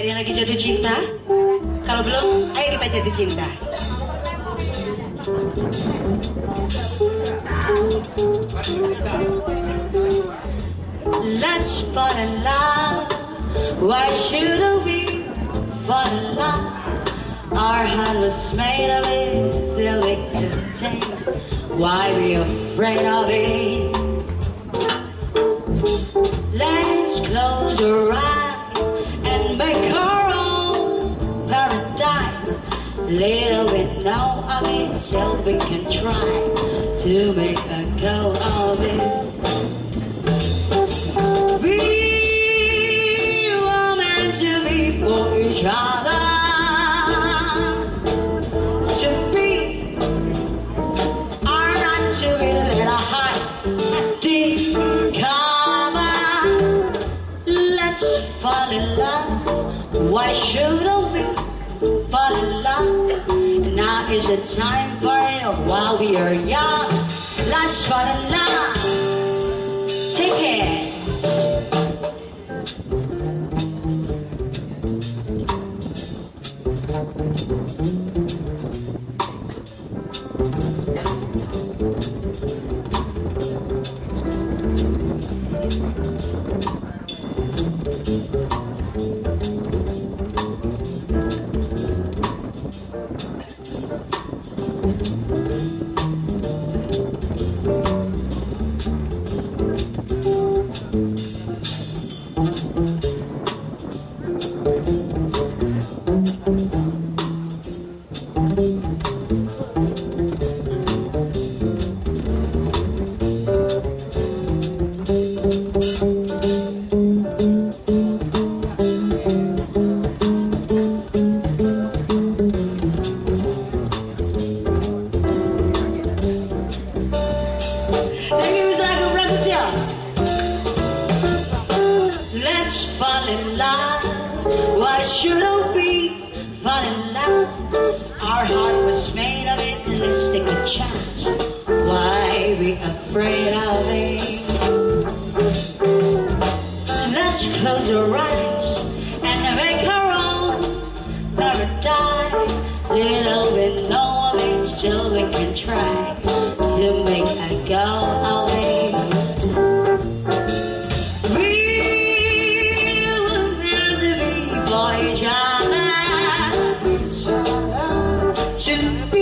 Ada yang lagi jatuh cinta? Kalau belum, ayo kita jatuh cinta. Let's fall in love. Why should we fall in love? Our heart was made of it till we could change. Why we afraid of it? Let's close our eyes and make our own paradise. Little we know of it, so we can try to make a go of it. Why shouldn't we fall in love? Now is the time for it while we are young. Let's fall in love. shouldn't be fun and love. Our heart was made of it, let's take a chance. Why be afraid of it? Let's close our eyes and make our own paradise. Little we know of it, still we can try. question